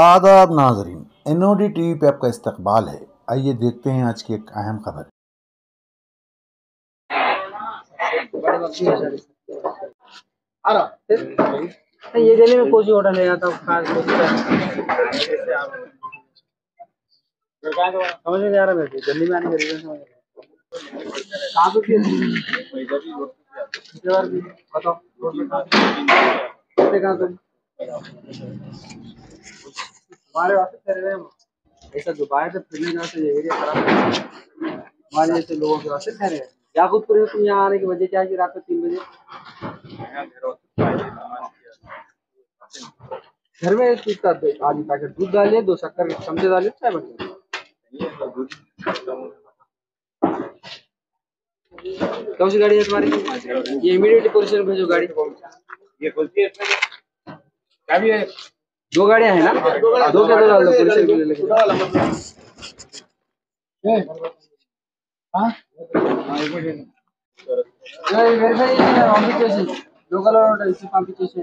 आदाब नाजरीन N O D T V पे आपका इस्तकबाल है। आइए देखते हैं आज की एक अहम खबर। ये में है तो खास समझ आ रहा मेरे दिल्ली में आने बताओ। कहाँ तुम? हमारे ऐसा का से ये एरिया खराब हमारे जैसे लोगों के वास्ते ठहरे हैं याकूबपुर में तुम यहाँ आने की वजह क्या है कि रात को तीन बजे? घर में दूध का आधी पैकेट दूध डालिए दो शक्कर के चमचे डालिए चाय बन जाए कौन सी गाड़ी है तुम्हारी? ये इमीडिएटली पोजीशन भेजो गाड़ी। ये खुलती है है? दो गाड़ियां हैं ना दो क्या दो डाल दो पोजीशन के लिए लेके వెరిఫికేషన్ పంపించేసి లోకల్ ఇచ్చి పంపించేసి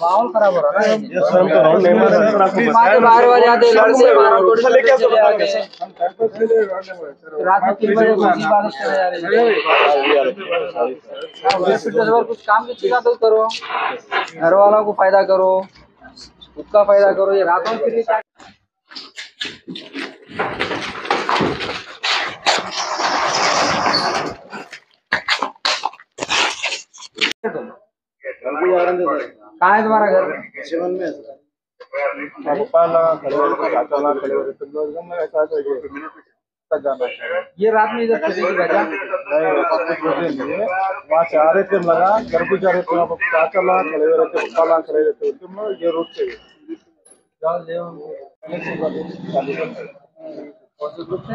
माहौल खराब हो। रहा है रात में तीन बजे कुछ काम की चीज़ करो घर वालों को फ़ायदा करो खुद का फ़ायदा करो ये रातों में फिर क्या कहाँ है तुम्हारा घर? जीवन में ये तक जाना है। ये रात में इधर चली थी वहाँ से आ रहे थे लगा घर को जा रहे थे वहाँ लगा खड़े हो रहे थे पप्पा लगा खड़े रहते तुम ये रूट से। कौन से ग्रुप से?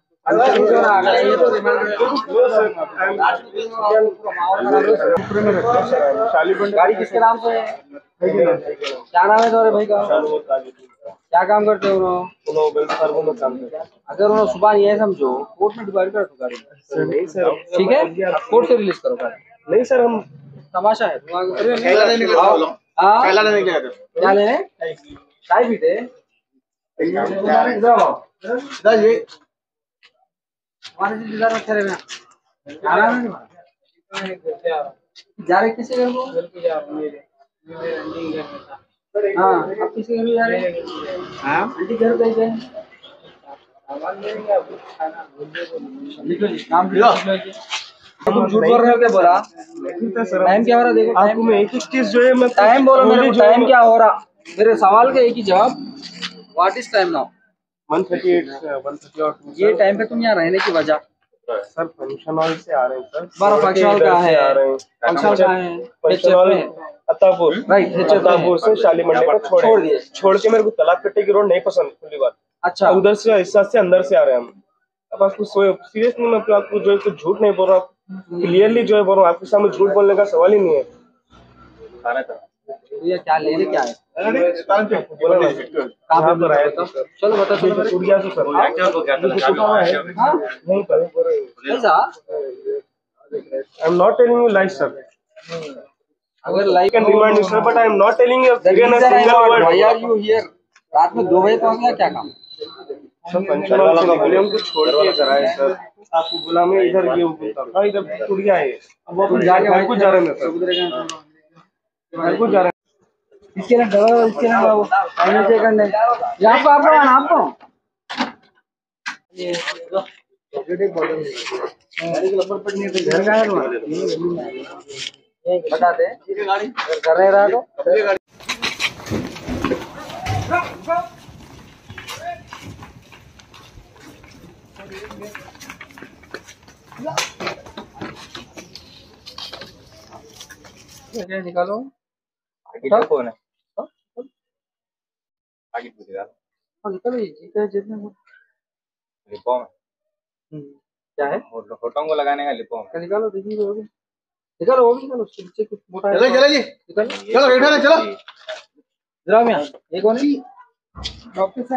ये गाड़ी किसके नाम से है? क्या नाम है तुम्हारे भाई का? क्या काम करते हो अगर उन्होंने सुबह नहीं है समझो कोर्ट में डिवाइड कर दो गाड़ी। ठीक है? कोर्ट से रिलीज़ करो गाड़ी। नहीं सर हम तमाशा है हाँ? क्या लेने? चाय पीते इधर जा रहे घर रहे टाइम क्या हो। रहा टाइम मेरे टाइम क्या हो रहा मेरे सवाल का एक ही जवाब व्हाट इज़ टाइम नाउ ये टाइम पे तुम यहाँ रहने की वजह? सर फ़ंक्शन हॉल से आ रहे हैं सर। हमारा फ़ंक्शन हॉल कहाँ है? आ रहे हैं। फ़ंक्शन हॉल कहाँ है? Function hall. Attapur Right, Attapur से शाली मंडी को छोड़। दिए। छोड़ के मेरे को तलाक कट्टे की रोड नहीं पसंद खुली बात। अच्छा। उधर से इस से अंदर से आ रहे हैं हम। अब आपको सीरियसली मैं आपको आपको जो है कुछ झूठ नहीं बोल रहा क्लियरली जो है बोल रहा हूँ आपके सामने झूठ बोलने का सवाल ही नहीं है। तो ये क्या लेने क्या है? चलो तो है हाँ ऐसा I am not telling you like sir अगर like can remind you sir but I am not telling you again a single want, why are word you here? रात में दो बजे पहुँच गया क्या काम सर फ़ंक्शन से निकले हमको छोड़ के आए सर आपको बोला मैं इधर ये बोलता था इधर टूट गया है अब अपन जाके को जा रहे हैं सर उधर घर को जा रहे इसके लिए डबल इसके लिए बाबू फाइनल चेक करने यहाँ पे आपको आना आपको ये चॉकलेट बॉटल घर का है तुम्हारा बता दे अगर कर रहे रहा तो निकालो कौन है हाँ, निकालो ये जीता है जेब में क्या है होटों को लगाने का लिपोम क्या निकालो देखेंगे भी निकालो वो भी निकालो उसके नीचे कुछ मोटा है चलो चलो जी निकालो चलो बैठो ना चलो जरा मैं ये कौन है जॉब पे से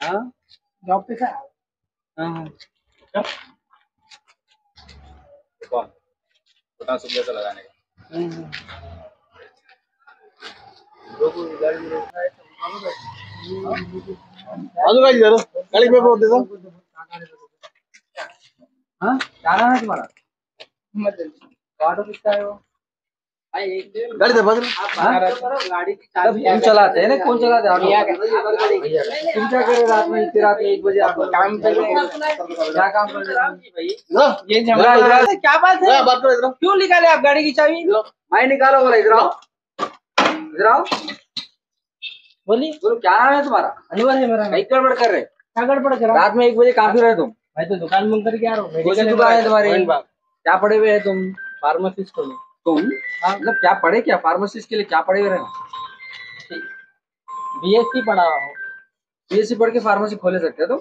हाँ जॉब पे से हाँ हाँ लिपोम होटों सुबह से लगाने का हम्म, आजू गाड़ी जरा गाड़ी पे बोल देता हाँ क्या नाम है तुम्हारा ऑटो किसका है वो गाड़ी दे बदल तब हम चलाते हैं ना कौन चलाते हैं ऑटो भैया तुम क्या करे रात में इतनी रात में एक बजे आपको काम पे क्या काम कर रहे हो ना ये क्या बात है बात करो इधर क्यों निकाले आप गाड़ी की चाबी मैं निकालो बोला इधर आओ इधर आओ बोली। बोलो क्या नाम है तुम्हारा? अनवर है मेरा एक गड़बड़ कर रहे क्या गड़बड़ करा रात में एक बजे कहाँ फिर रहे तुम? भाई तो दुकान बंद करके आ रहा हूँ। दुकान है तुम्हारी? क्या पढ़े हुए है तुम? फार्मासिस्ट को तुम? मतलब क्या पढ़े क्या? फार्मासिस्ट के लिए क्या पढ़े हुए बी एस सी पढ़ा हुआ हूँ। सी पढ़ के फार्मेसी खोले सकते हो तुम?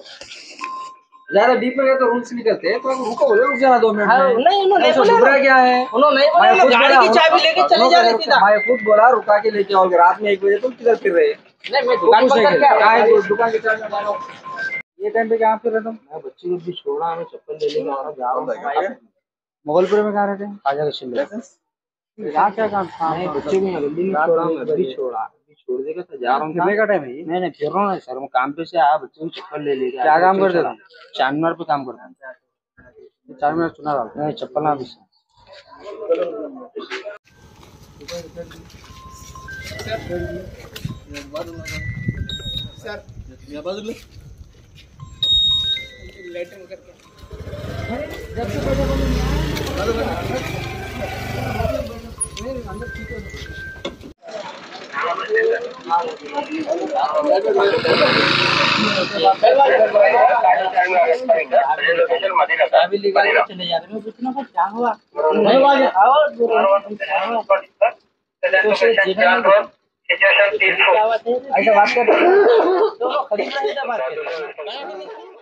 ज़्यादा डीप में गए तो रूल्स निकलते हैं तो रुको रुक जाना दो मिनट हाँ, में। नहीं उन्होंने बोला क्या है? उन्होंने गाड़ी की चाबी लेके चले जा रहे सीधा। मैं खुद बोला रुका के लेके आओगे। रात में एक बजे तुम किधर फिर रहे? नहीं मैं दुकान बंद करके दुकान के ये टाइम पे कहाँ फिर रहे तुम मैं बच्चे को भी छोड़ा मैं चप्पल ले आ जा रहा हूँ। मुगलपुर में कहाँ रहते हैं? आजा के यहाँ क्या काम नहीं बच्चे को यहाँ गली छोड़ा हूँ अभी छोड़ा। अभी छोड़ देगा तो जा रहा हूँ। कितने का टाइम है ये? नहीं नहीं फिर रहा हूँ सर मैं काम पे से आया बच्चे को चप्पल ले लेके क्या काम करते हो? चांदनर पे काम करता हूँ चार मिनट सुना रहा नहीं चप्पल ना भी चले जा रहे हैं पूछना क्या हुआ नहीं तो है ऐसा बात कर तो खरीद रहे थे बात कर